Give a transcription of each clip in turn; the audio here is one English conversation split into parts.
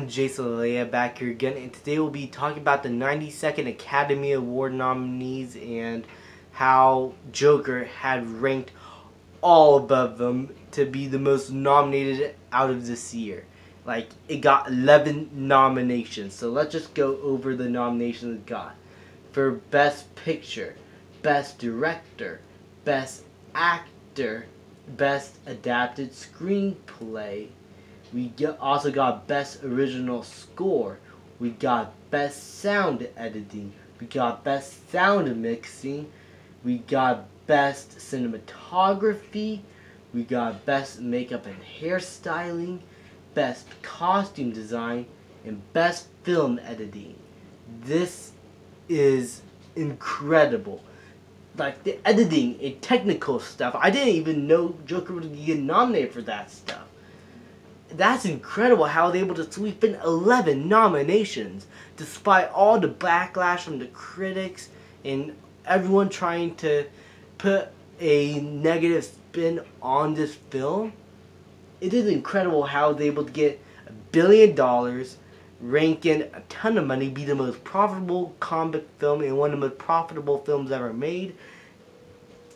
Leia back here again, and today we'll be talking about the 92nd Academy Award nominees and how Joker had ranked all above them to be the most nominated out of this year. Like, it got 11 nominations, so let's just go over the nominations it got. For Best Picture, Best Director, Best Actor, Best Adapted Screenplay, we get, also got Best Original Score. We got Best Sound Editing. We got Best Sound Mixing. We got Best Cinematography. We got Best Makeup and Hairstyling. Best Costume Design. And Best Film Editing. This is incredible. Like the editing and technical stuff. I didn't even know Joker would get nominated for that stuff that's incredible how they're able to sweep in 11 nominations despite all the backlash from the critics and everyone trying to put a negative spin on this film. It is incredible how they're able to get a billion dollars, ranking a ton of money, be the most profitable comic film and one of the most profitable films ever made,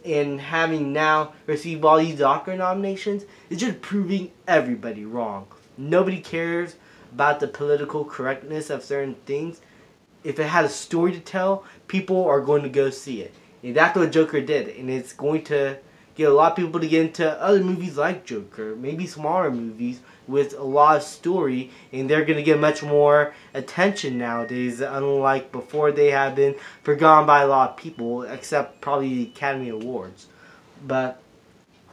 and having now received all these Oscar nominations is just proving everybody wrong. Nobody cares about the political correctness of certain things. If it had a story to tell, people are going to go see it. And that's what Joker did. And it's going to get a lot of people to get into other movies like Joker, maybe smaller movies with a lot of story, and they're going to get much more attention nowadays, unlike before they have been forgotten by a lot of people, except probably the Academy Awards. But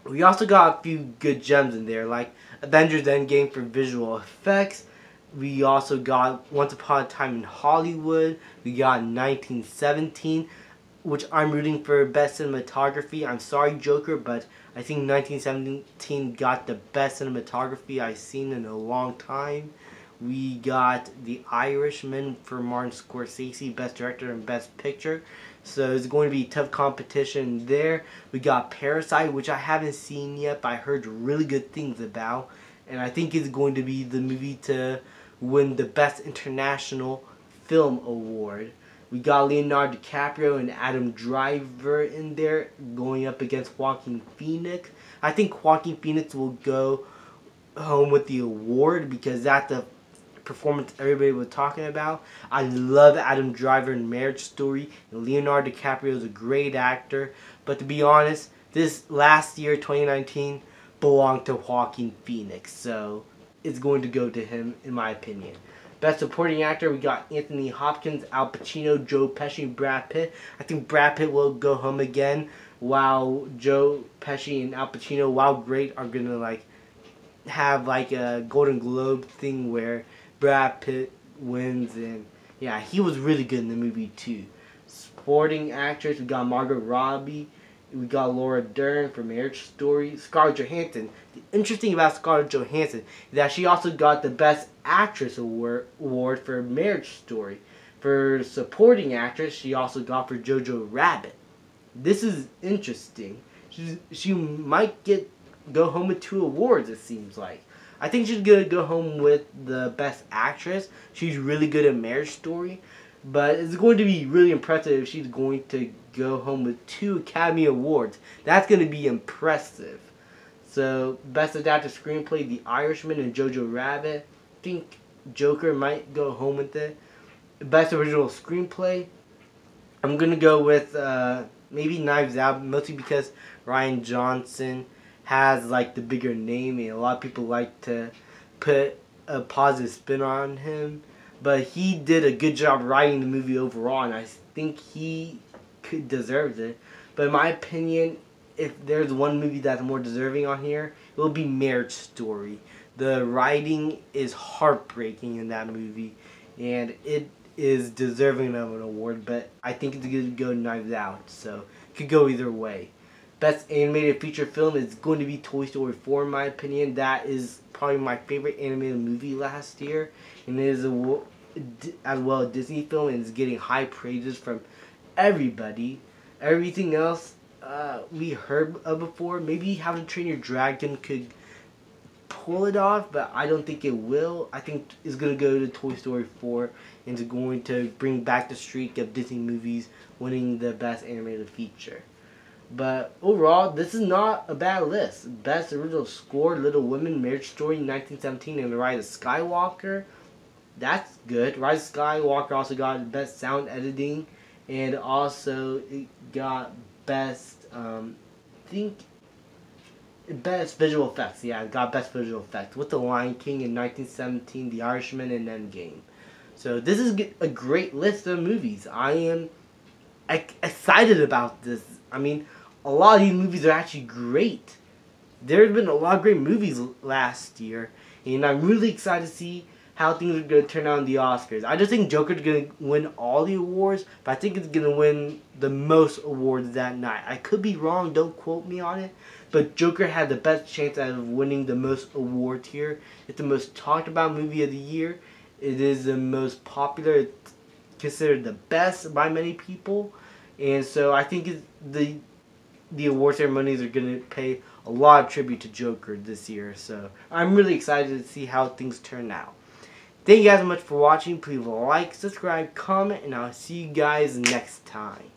we also got a few good gems in there, like Avengers Endgame for visual effects. We also got Once Upon a Time in Hollywood. We got 1917 which I'm rooting for best cinematography. I'm sorry, Joker, but I think 1917 got the best cinematography I've seen in a long time. We got The Irishman for Martin Scorsese, Best Director and Best Picture. So it's going to be tough competition there. We got Parasite, which I haven't seen yet, but I heard really good things about. And I think it's going to be the movie to win the Best International Film Award. We got Leonardo DiCaprio and Adam Driver in there going up against Joaquin Phoenix. I think Joaquin Phoenix will go home with the award because that's the performance everybody was talking about. I love Adam Driver in Marriage Story. And Leonardo DiCaprio is a great actor. But to be honest, this last year, 2019, belonged to Joaquin Phoenix. So it's going to go to him, in my opinion. Best Supporting Actor, we got Anthony Hopkins, Al Pacino, Joe Pesci, Brad Pitt. I think Brad Pitt will go home again, while Joe Pesci and Al Pacino, while great, are gonna like have like a Golden Globe thing where Brad Pitt wins, and yeah, he was really good in the movie too. Supporting actress, we got Margot Robbie. We got Laura Dern for Marriage Story. Scarlett Johansson. The interesting about Scarlett Johansson is that she also got the Best Actress award, award for Marriage Story. For supporting actress, she also got for Jojo Rabbit. This is interesting. She, she might get go home with two awards. It seems like. I think she's gonna go home with the Best Actress. She's really good at Marriage Story. But it's going to be really impressive if she's going to go home with two Academy Awards. That's going to be impressive. So, Best Adapted Screenplay, The Irishman and Jojo Rabbit. I think Joker might go home with it. Best Original Screenplay. I'm going to go with uh, maybe Knives Out, mostly because Rian Johnson has like the bigger name and a lot of people like to put a positive spin on him but he did a good job writing the movie overall, and I think he could deserves it. But in my opinion, if there's one movie that's more deserving on here, it will be Marriage Story. The writing is heartbreaking in that movie, and it is deserving of an award. But I think it's going to go Knives Out, so it could go either way. Best animated feature film is going to be Toy Story 4, in my opinion. That is probably my favorite animated movie last year, and it is a as well Disney film and is getting high praises from everybody. Everything else uh, we heard of before, maybe How to Train Your Dragon could pull it off, but I don't think it will. I think it's gonna go to Toy Story 4 and it's going to bring back the streak of Disney movies winning the best animated feature. But overall, this is not a bad list. Best original score: Little Women, Marriage Story, 1917, and The Rise of Skywalker. That's good. Rise of Skywalker also got best sound editing, and also it got best. Um, think best visual effects. Yeah, it got best visual effects with The Lion King in 1917, The Irishman, and Endgame. So this is a great list of movies. I am excited about this. I mean, a lot of these movies are actually great. There's been a lot of great movies last year, and I'm really excited to see how things are going to turn out in the Oscars. I just think Joker's going to win all the awards, but I think it's going to win the most awards that night. I could be wrong, don't quote me on it, but Joker had the best chance of winning the most awards here. It's the most talked about movie of the year. It is the most popular. It's considered the best by many people, and so I think the the award ceremonies are going to pay a lot of tribute to Joker this year. So I'm really excited to see how things turn out. Thank you guys so much for watching. Please like, subscribe, comment, and I'll see you guys next time.